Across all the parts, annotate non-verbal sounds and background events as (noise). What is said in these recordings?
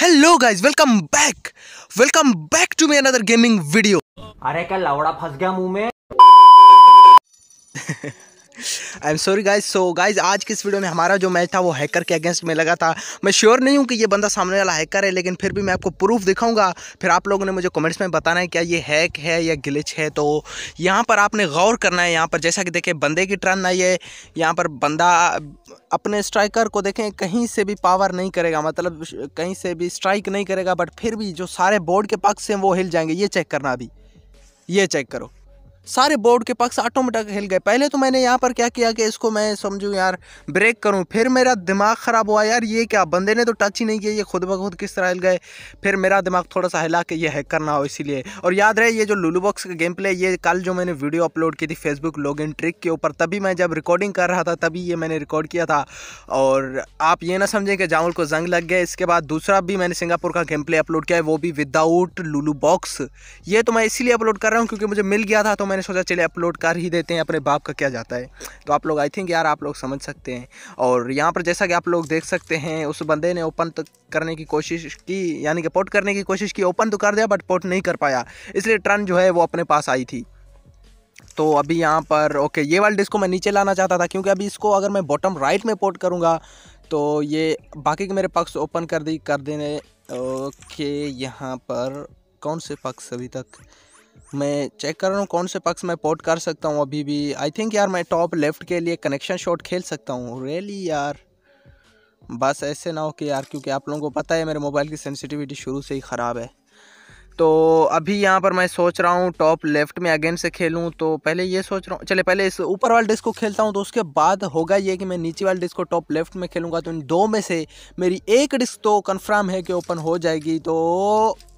Hello guys welcome back welcome back to my another gaming video अरे क्या लवड़ा फंस गया मुँह में। (laughs) I am sorry guys so guys आज की इस वीडियो में हमारा जो मैच था वो हैकर के अगेंस्ट में लगा था। मैं श्योर नहीं हूँ कि ये बंदा सामने वाला हैकर है, लेकिन फिर भी मैं आपको प्रूफ दिखाऊँगा। फिर आप लोगों ने मुझे कमेंट्स में बताना है, क्या ये हैक है या ग्लिच है? तो यहाँ पर आपने गौर करना है यहाँ पर। जैसा कि देखें बंदे की टर्न आई है। यहाँ पर बंदा अपने स्ट्राइकर को देखें, कहीं से भी पावर नहीं करेगा। मतलब कहीं से भी स्ट्राइक नहीं करेगा बट फिर भी जो सारे बोर्ड के पक्ष हैं, वो हिल जाएँगे। ये चेक करना अभी। ये चेक करो। सारे बोर्ड के पक्ष ऑटोमेटिक हिल गए। पहले तो मैंने यहाँ पर क्या किया कि इसको मैं समझूँ यार ब्रेक करूँ, फिर मेरा दिमाग ख़राब हुआ, यार ये क्या, बंदे ने तो टच ही नहीं किया, ये खुद ब खुद किस तरह हिल गए। फिर मेरा दिमाग थोड़ा सा हिला के ये हैक करना हो इसीलिए। और याद रहे, ये जो लुलू बॉक्स का गेम प्ले ये कल जो मैंने वीडियो अपलोड की थी फेसबुक लॉग ट्रिक के ऊपर, तभी मैं जब रिकॉर्डिंग कर रहा था, तभी ये मैंने रिकॉर्ड किया था। और आप ये ना समझें कि जामुल को जंग लग गया, इसके बाद दूसरा भी मैंने सिंगापुर का गेम प्ले अपलोड किया है, वो भी विदाउट लुलू बॉक्स ये तो मैं इसीलिए अपलोड कर रहा हूँ क्योंकि मुझे मिल गया था तो मैंने सोचा चले अपलोड कर ही देते हैं, अपने बाप का क्या जाता है। तो आप लोग आई थिंक यार आप लोग समझ सकते हैं। और यहाँ पर जैसा कि आप लोग देख सकते हैं, उस बंदे ने ओपन तो करने की कोशिश की, यानी कि पोर्ट करने की कोशिश की, ओपन तो कर दिया, बट पोर्ट नहीं कर पाया। इसलिए टर्न जो है वो अपने पास आई थी। तो अभी यहाँ पर, ओके, ये वाली डिस्क को मैं नीचे लाना चाहता था, क्योंकि अभी इसको अगर मैं बॉटम राइट में पोर्ट करूँगा तो ये बाकी के मेरे पक्ष ओपन कर दी, कर देने, ओके, यहाँ पर, कौन से पक्ष अभी तक? मैं चेक कर रहा हूँ कौन से पक्ष मैं पोर्ट कर सकता हूँ अभी भी। आई थिंक यार मैं टॉप लेफ़्ट के लिए कनेक्शन शॉट खेल सकता हूँ। रियली यार। बस ऐसे ना हो कि यार, क्योंकि आप लोगों को पता है मेरे मोबाइल की सेंसिटिविटी शुरू से ही ख़राब है। तो अभी यहाँ पर मैं सोच रहा हूँ टॉप लेफ़्ट में अगेन से खेलूँ तो पहले ये सोच रहा हूँ चले पहले इस ऊपर वाले डिस्क को खेलता हूँ तो उसके बाद होगा ये कि मैं नीचे वाले डिस्क को टॉप लेफ़्ट में खेलूँगा तो इन दो में से मेरी एक डिस्क तो कन्फर्म है कि ओपन हो जाएगी तो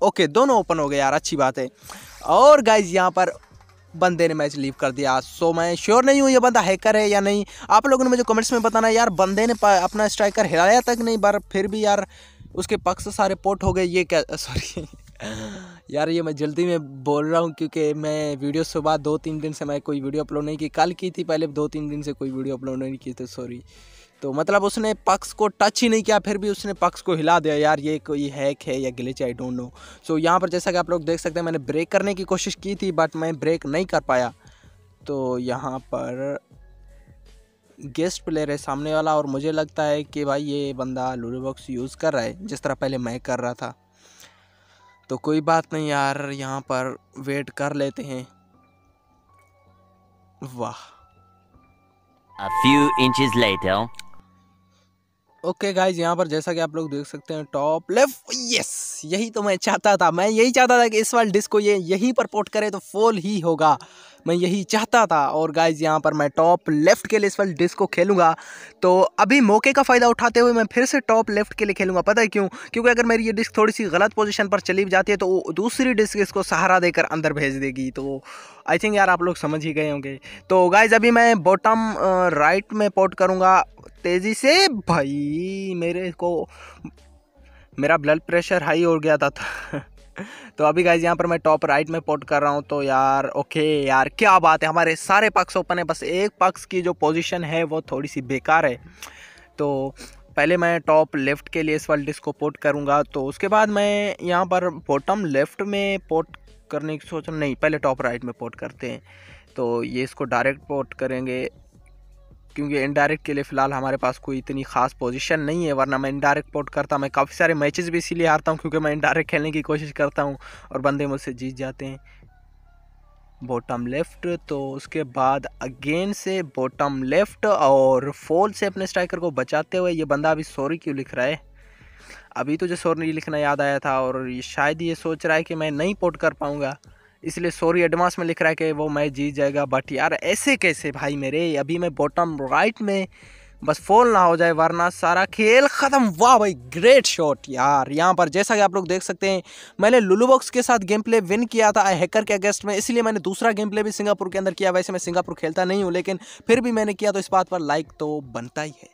ओके दोनों ओपन हो गए यार, अच्छी बात है। और गाइज़ यहाँ पर बंदे ने मैच लीव कर दिया। सो मैं श्योर नहीं हूँ ये बंदा हैकर है या नहीं। आप लोगों ने मुझे कमेंट्स में बताना यार, बंदे ने अपना स्ट्राइकर हिलाया तक नहीं? बार फिर भी यार, उसके पक्ष सारे पोर्ट हो गए। ये क्या (laughs) सॉरी यार, ये मैं जल्दी में बोल रहा हूँ क्योंकि मैं वीडियो सुबह दो तीन दिन से मैं कोई वीडियो अपलोड नहीं की। कल की थी पहले दो तीन दिन से कोई वीडियो अपलोड नहीं की तो सॉरी तो मतलब उसने पक्ष को टच ही नहीं किया, फिर भी उसने पक्ष को हिला दिया, यार, ये कोई हैक है या glitch I don't know so यहाँ पर जैसा कि आप लोग देख सकते हैं, मैंने ब्रेक करने की कोशिश की थी बट मैं ब्रेक नहीं कर पाया। तो यहाँ पर गेस्ट प्लेयर है सामने वाला और मुझे लगता है कि भाई ये बंदा लूडो बॉक्स यूज़ कर रहा है, जिस तरह पहले मैं कर रहा था। तो कोई बात नहीं यार, यहाँ पर वेट कर लेते हैं। वाह। A few inches later. Okay guys यहाँ पर जैसा कि आप लोग देख सकते हैं, टॉप लेफ़्ट, यस, यही तो मैं चाहता था, मैं यही चाहता था कि इस डिस्क को ये, यहीं पर पोर्ट करे तो फॉल ही होगा, मैं यही चाहता था, और गाइज़ यहाँ पर मैं टॉप लेफ़्ट के लिए इस डिस्क को खेलूँगा तो अभी मौके का फ़ायदा उठाते हुए मैं फिर से टॉप लेफ़्ट के लिए खेलूँगा, पता है क्यों? क्योंकि अगर मेरी ये डिस्क थोड़ी सी गलत पोजीशन पर चली जाती है तो वो दूसरी डिस्क इसको सहारा देकर अंदर भेज देगी तो आई थिंक यार आप लोग समझ ही गए होंगे तो गाइज़ अभी मैं बॉटम राइट में पोर्ट करूँगा तेज़ी से। भाई मेरे को मेरा ब्लड प्रेशर हाई हो गया था, था। (laughs) तो अभी गाइज़ यहाँ पर मैं टॉप राइट में पोर्ट कर रहा हूँ तो यार ओके यार क्या बात है। हमारे सारे पक्ष ओपन है बस एक पक्ष की जो पोजीशन है वो थोड़ी सी बेकार है। तो पहले मैं टॉप लेफ़्ट के लिए इस वाले डिस्क को पोर्ट करूँगा तो उसके बाद मैं यहाँ पर बॉटम लेफ़्ट में पोर्ट करने की सोच नहीं पहले टॉप राइट में पोर्ट करते हैं। तो ये इसको डायरेक्ट पोर्ट करेंगे। क्योंकि इनडायरेक्ट के लिए फ़िलहाल हमारे पास कोई इतनी ख़ास पोजीशन नहीं है, वरना मैं इनडायरेक्ट पोर्ट करता, मैं काफ़ी सारे मैचेस भी इसीलिए हारता हूँ क्योंकि मैं इनडायरेक्ट खेलने की कोशिश करता हूँ और बंदे मुझसे जीत जाते हैं। बॉटम लेफ़्ट तो उसके बाद अगेन से बॉटम लेफ़्ट और फोल से अपने स्ट्राइकर को बचाते हुए ये बंदा अभी सॉरी क्यों लिख रहा है? अभी तो जो सॉरी लिखना याद आया था और शायद ये सोच रहा है कि मैं नहीं पोर्ट कर पाऊँगा। इसलिए सॉरी एडवांस में लिख रहा है कि वो मैच जीत जाएगा बट यार ऐसे कैसे भाई मेरे? अभी मैं बॉटम राइट में, बस फॉल ना हो जाए, वरना सारा खेल ख़त्म। वाह भाई ग्रेट शॉट यार। यहाँ पर जैसा कि आप लोग देख सकते हैं, मैंने लुलू बॉक्स के साथ गेम प्ले विन किया था हैकर के अगेंस्ट में। इसलिए मैंने दूसरा गेम प्ले भी सिंगापुर के अंदर किया। वैसे मैं सिंगापुर खेलता नहीं हूँ, लेकिन फिर भी मैंने किया तो इस बात पर लाइक तो बनता ही है।